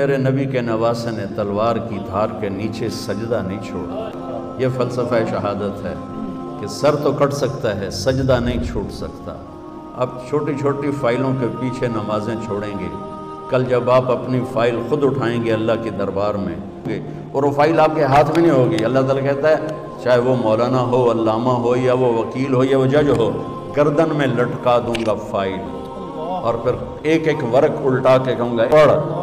तेरे नबी के नवासे ने तलवार की धार के नीचे सजदा नहीं छोड़ा यह फ़लसफ़ा शहादत है कि सर तो कट सकता है, सजदा नहीं छूट सकता। अब छोटी छोटी फ़ाइलों के पीछे नमाजें छोड़ेंगे। कल जब आप अपनी फ़ाइल ख़ुद उठाएँगे अल्लाह के दरबार में, और वो फ़ाइल आपके हाथ में नहीं होगी। अल्लाह ताला कहता है, चाहे वो मौलाना हो, अल्लामा हो, या वो वकील हो, या वो जज हो, गर्दन में लटका दूँगा फ़ाइल। और फिर एक एक वर्क उल्टा के कहूँगा, पढ़